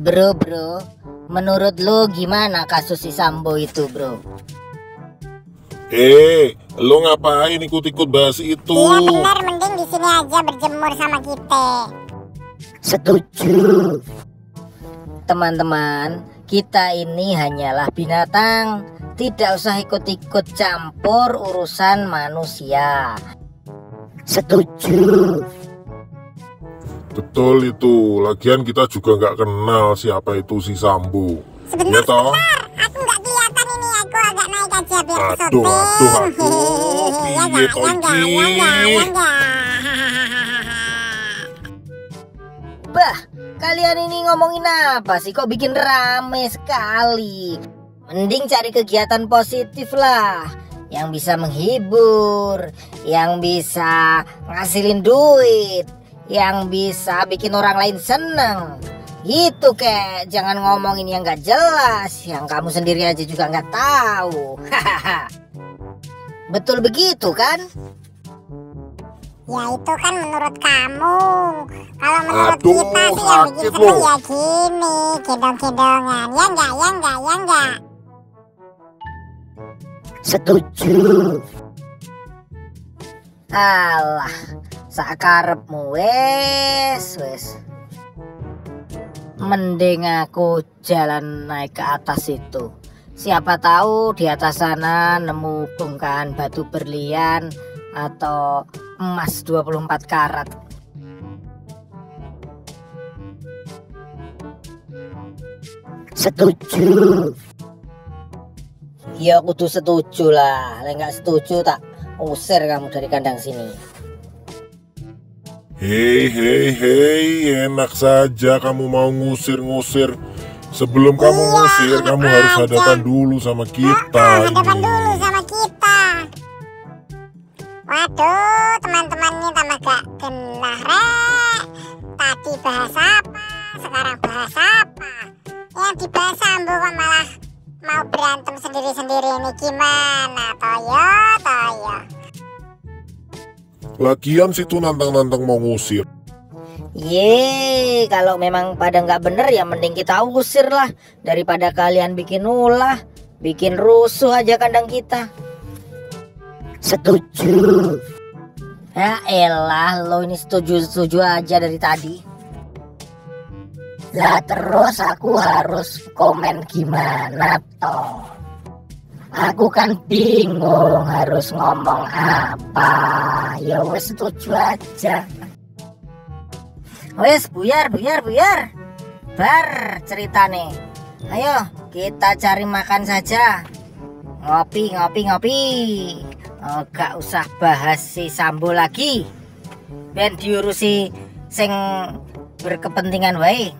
Bro, bro, menurut lo gimana kasus si Sambo itu, bro? Eh, lo ngapain ikut-ikut bahas itu? Iya bener, mending di sini aja berjemur sama kita. Setuju. Teman-teman, kita ini hanyalah binatang. Tidak usah ikut-ikut campur urusan manusia. Setuju. Betul itu. Lagian kita juga nggak kenal siapa itu si Sambo. Sebentar, Ya toh? sebentar. Aku nggak kelihatan ini. Aku agak naik aja biar Aduh, aduh, aduh. Piye toh nggak, iki? nggak, nggak. Bah, kalian ini ngomongin apa sih? Kok bikin rame sekali? Mending cari kegiatan positif lah yang bisa menghibur, yang bisa ngasilin duit, yang bisa bikin orang lain seneng. Itu kek, jangan ngomongin yang gak jelas, yang kamu sendiri aja juga nggak tahu. Hahaha. Betul begitu kan? Ya itu kan menurut kamu. Kalau menurut Aduh, kita sih yang bikin seneng loh. ya gini, gendong-gendongan. Ya nggak, ya nggak, ya nggak. Setuju. Alah, sakarepmu wes wes. Mending aku jalan naik ke atas itu. Siapa tahu di atas sana nemu bongkahan batu berlian atau emas 24 karat. Setuju. Ya kudu setuju lah. Lek nggak setuju tak usir kamu dari kandang sini. Hei, hei, hei, enak saja kamu mau ngusir-ngusir. Sebelum kamu Iya, ngusir, enak kamu harus aja. hadapan dulu sama kita. Hadapan ini. dulu sama kita. Waduh, teman-teman ini tambah gak genah rek. Tadi bahas apa, sekarang bahas apa? Yang dibahas Sambo kok malah mau berantem sendiri-sendiri ini gimana? Toyo, toyo. Lagian situ nantang-nantang mau ngusir. Ye, kalau memang pada nggak bener ya mending kita usir lah daripada kalian bikin ulah, bikin rusuh aja kandang kita. Setuju. Ya elah, lo ini setuju-setuju aja dari tadi. Lah terus aku harus komen gimana toh? Aku kan bingung harus ngomong apa. Ya wes setuju aja. Wes buyar buyar buyar. Bar ceritane. Ayo kita cari makan saja. Ngopi ngopi ngopi. Oh, gak usah bahas si Sambo lagi. Ben diurusi sing berkepentingan wae.